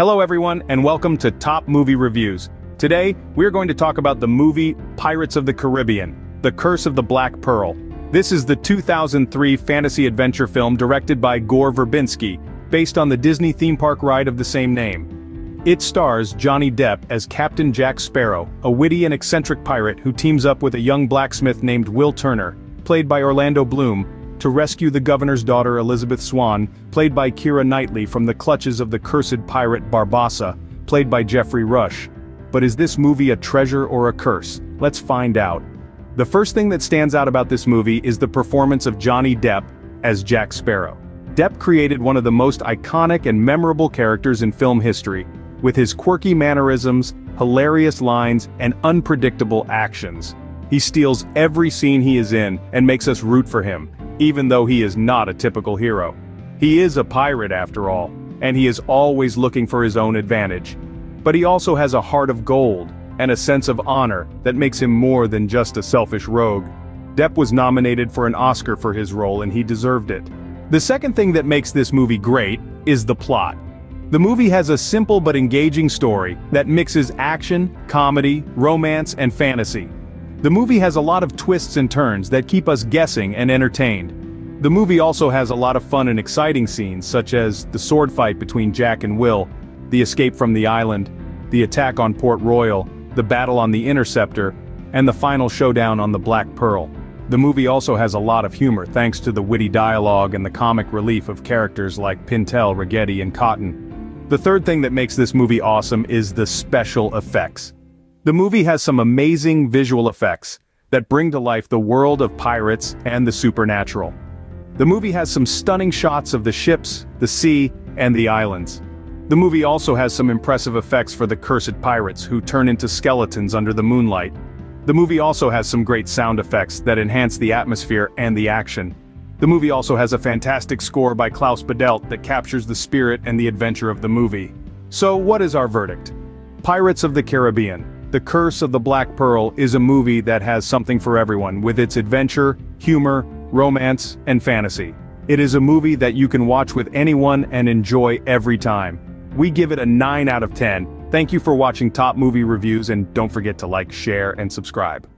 Hello everyone, and welcome to Top Movie Reviews. Today, we're going to talk about the movie Pirates of the Caribbean, The Curse of the Black Pearl. This is the 2003 fantasy adventure film directed by Gore Verbinski, based on the Disney theme park ride of the same name. It stars Johnny Depp as Captain Jack Sparrow, a witty and eccentric pirate who teams up with a young blacksmith named Will Turner, played by Orlando Bloom, to rescue the governor's daughter Elizabeth Swann, played by Keira Knightley from the clutches of the cursed pirate Barbossa, played by Geoffrey Rush. But is this movie a treasure or a curse? Let's find out. The first thing that stands out about this movie is the performance of Johnny Depp as Jack Sparrow. Depp created one of the most iconic and memorable characters in film history, with his quirky mannerisms, hilarious lines, and unpredictable actions. He steals every scene he is in and makes us root for him, even though he is not a typical hero. He is a pirate after all, and he is always looking for his own advantage. But he also has a heart of gold, and a sense of honor that makes him more than just a selfish rogue. Depp was nominated for an Oscar for his role and he deserved it. The second thing that makes this movie great is the plot. The movie has a simple but engaging story that mixes action, comedy, romance, and fantasy. The movie has a lot of twists and turns that keep us guessing and entertained. The movie also has a lot of fun and exciting scenes such as the sword fight between Jack and Will, the escape from the island, the attack on Port Royal, the battle on the Interceptor, and the final showdown on the Black Pearl. The movie also has a lot of humor thanks to the witty dialogue and the comic relief of characters like Pintel, Ragetti, and Cotton. The third thing that makes this movie awesome is the special effects. The movie has some amazing visual effects that bring to life the world of pirates and the supernatural. The movie has some stunning shots of the ships, the sea, and the islands. The movie also has some impressive effects for the cursed pirates who turn into skeletons under the moonlight. The movie also has some great sound effects that enhance the atmosphere and the action. The movie also has a fantastic score by Klaus Badelt that captures the spirit and the adventure of the movie. So what is our verdict? Pirates of the Caribbean, the Curse of the Black Pearl is a movie that has something for everyone with its adventure, humor, romance, and fantasy. It is a movie that you can watch with anyone and enjoy every time. We give it a 9 out of 10. Thank you for watching Top Movie Reviews and don't forget to like, share, and subscribe.